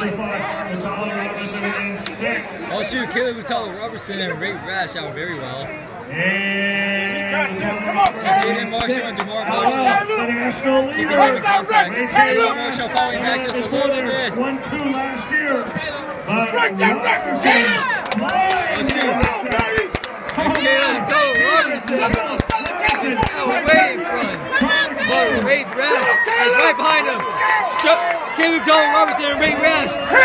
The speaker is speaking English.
so far. Lutalo Roberson in six. Oh shoot, Caleb Lutalo Roberson and Ray Rash out very well. And Got this. Come on, Aiden Caleb. Marshall and Jamar Cal, Marshall. the national Keeping leader. him in contact. Jamar Marshall falling back just a little bit. One two last year. But Break that record, Caleb. Let's see. Come on, baby. And Caleb Lutalo Roberson Come on, celebration. is out way in front. But Ray Rash is right behind him. Caleb Lutalo Roberson and Ray Rash.